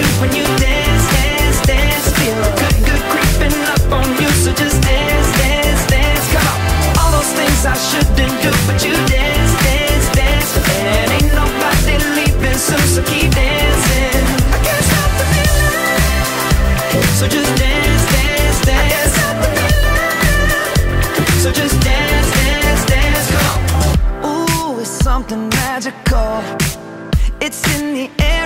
When you dance, dance, dance. Feel good, good creeping up on you. So just dance, dance, dance. Come on. All those things I shouldn't do, but you dance, dance, dance. And ain't nobody leaving soon, so keep dancing. I can't stop the feeling. So just dance, dance, dance. I can't stop the feeling. So just dance, dance, dance. Come on. Ooh, it's something magical. It's in the air,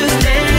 just dance.